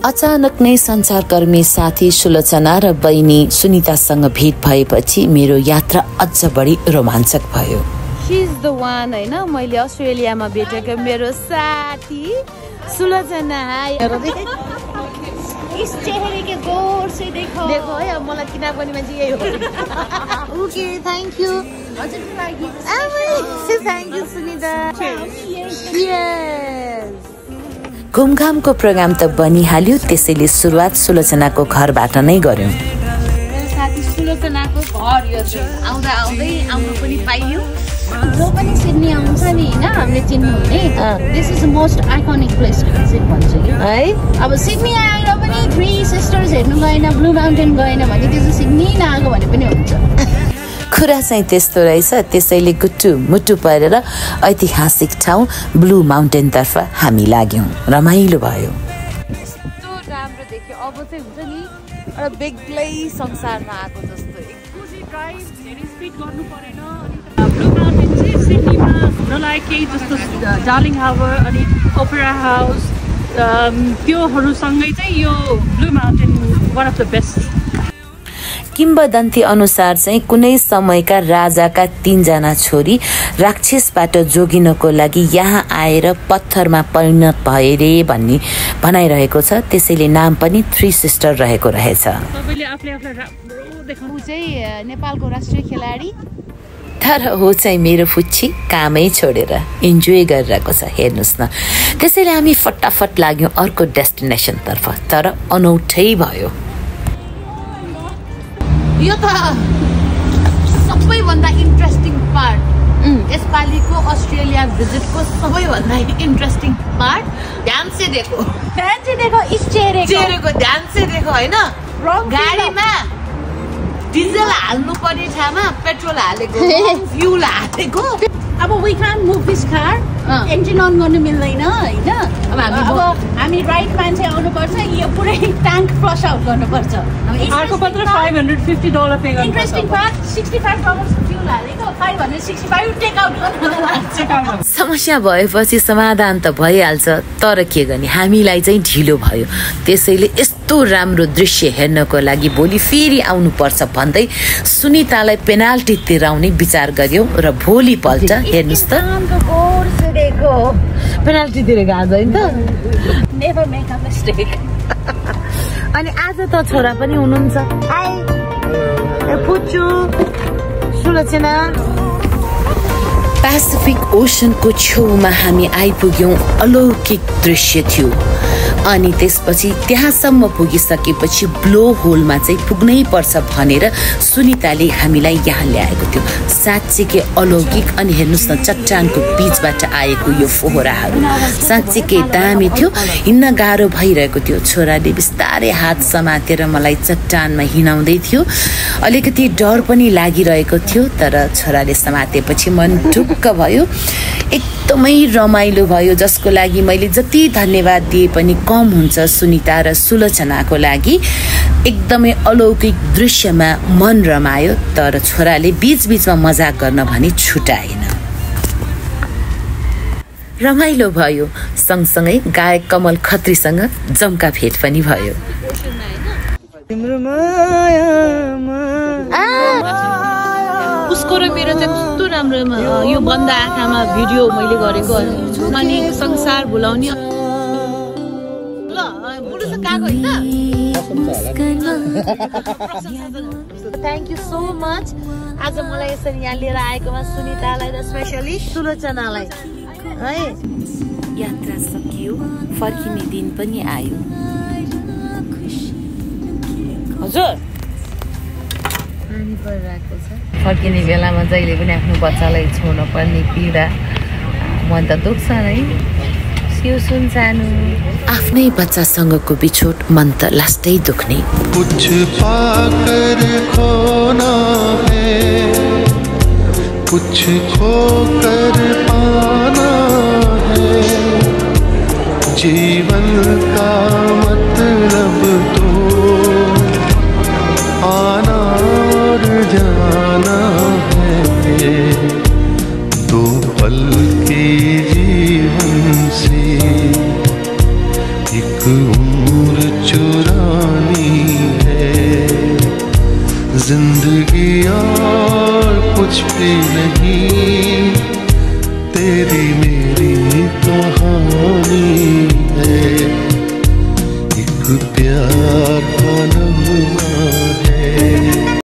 अचानक नै सञ्चारकर्मी साथी सुलोचना र बहिनी सुनितासँग भेट भएपछि मेरो यात्रा अझ बढी रोमाञ्चक भयो। सिज द वान होइन? मैले अस्ट्रेलियामा भेटेको मेरो साथी सुलोचना इस चेहरे के गौर से देखो देखो है अब मलाई किनभने मान्छे यही हो। ओके थ्याङ्क यू हजुरको लागि थ्याङ्क यू सुनिता। घुमघामको प्रोग्राम त बनिहाल्यो त्यसैले सुरुवात सुलोचनाको घरबाट नै सुलोचनाको घर यो चाहिँ। आउँदा आउँदै आउनु पनि पाइयो। जो पनि सिडनी आउँछ नि होइन? हामीले चिन्नुहुने। This is the most iconic place चाहिँ भन्छु कि है? अब सिडनी आएर पनि थ्री सिस्टर्स हेर्नु गएन ब्लू माउन्टेन गएन भने त्यो चाहिँ सिडनी नआएको भने पनि हुन्छ कुरा चाहिँ त्यस्तो रहेछ। त्यसैले गुट्टु मुटु परेर ऐतिहासिक ठाउँ ब्लू माउन्टेनतर्फ हामी लाग्यौँ। रमाइलो भयो। यस्तो राम्रो देख्यो। अब चाहिँ हुन्छ नि एउटा बेग्लै संसारमा आएको जस्तो। कोसी ड्राइभ धेरै स्पिड गर्नु परेन। अनि ब्लु माउन्टेन चाहिँ सिडनीमा हुनलाई केही जस्तो डार्लिङ हावर अनि ओपेरा हाउस त्योहरूसँगै चाहिँ यो blue mountain one of the best किम्बदन्ती अनुसार चाहिँ कुनै समयका राजाका तीनजना छोरी राक्षसबाट जोगिनको लागि यहाँ आएर पत्थरमा परिणत भए रे भन्ने भनाइरहेको छ। त्यसैले नाम पनि थ्री सिस्टर रहेको रहेछ। नेपालको राष्ट्रिय खेलाडी। तर हो चाहिँ मेरो फुच्ची कामै छोडेर इन्जोय गरिरहेको छ। हेर्नुहोस् न। त्यसैले हामी फटाफट लाग्यौँ अर्को डेस्टिनेसनतर्फ। तर अनौठै भयो। यो त सबैभन्दा इन्ट्रेस्टिङ पार्ट यसपालिको अस्ट्रेलिया भिजिटको सबैभन्दा इन्ट्रेस्टिङ पार्ट ध्यान से देखो ध्यान से देखो इस चेहरे चेहरेको ध्यान से देखो होइन? गाडीमा डिजल हाल्नु पर्ने ठाउँमा पेट्रोल हालेको फ्युल हालेको। अब we can move this car engine on गर्नु मिल्दैन होइन? हामी अब हामी राइट मान्छे आउनुपर्छ यो पुरै ट्याङ्क फ्लस आउट गर्नुपर्छ। अर्को पत्र five hundred fifty dollar pay interesting part sixty five fuel हालेको five hundred sixty five take out गर्नु समस्या भएपछि समाधान त भइहाल्छ तर के गर्ने? हामीलाई चाहिँ ढिलो भयो। त्यसैले यस्तो राम्रो दृश्य हेर्नको लागि भोलि फेरि आउनुपर्छ भन्दै सुनितालाई पेनाल्टी तिराउने विचार गर्यौँ र भोलिपल्ट हेर्नुहोस् त। पेनाल्टी तिरेको आज होइन? त नेभर मेक अ मिस्टेक अनि आज त छोरा पनि हुनुहुन्छ। हाई। ए, पुच्चु। सुलोचना पेसिफिक ओसनको छेउमा हामी आइपुग्यौँ अलौकिक दृश्य थियो। अनि त्यसपछि त्यहाँसम्म पुगिसकेपछि ब्लो होलमा चाहिँ पुग्नै पर्छ भनेर सुनिताले हामीलाई यहाँ ल्याएको थियो। साँच्चीकै अलौकिक अनि हेर्नुहोस् न चट्टानको बिचबाट आएको यो फोहराहरू। साँच्चीकै दामी थियो हिँड्न गाह्रो भइरहेको थियो। छोराले बिस्तारै हात समातेर मलाई चट्टानमा हिँडाउँदै थियो। अलिकति डर पनि लागिरहेको थियो तर छोराले समातेपछि मन ढुक्क भयो। एकदमै रमाइलो भयो जसको लागि मैले जति धन्यवाद दिए पनि कम हुन्छ सुनिता र सुलोचनाको लागि। एकदमै अलौकिक दृश्यमा मन रमायो तर छोराले बिचबिचमा मजाक गर्न भने छुटाएन। रमाइलो भयो। सँगसँगै गायक कमल खत्रीसँग जम्का भेट पनि भयो। उसको र मेरो चाहिँ कस्तो राम्रो यो बन्द आँखामा भिडियो मैले गरेको अनि संसार भुलाउने। ल गएको होइन थ्याङ्क यू सो मच आज मलाई यसरी यहाँ लिएर आएकोमा सुनितालाई र स्पेसली सुलोचनालाई। है? यात्रा सकियो फर्किने दिन पनि आयो। हजुर। फर्किने बेलामा जहिले पनि आफ्नो बच्चालाई छोड्नु पर्ने पीडा मन त दुख्छ नै। सिउ सुन सानो। आफ्नै बच्चासँगको बिछोट मन त लास्टै दुख्ने। कुछ पाकर खोना है कुछ खोकर पाना जाना है। दो पल के जीवन से एक उम्र चुरानी है। ज़िंदगी और कुछ भी नहीं, तेरी मेरी कहानी है। एक प्यार का नमूना है।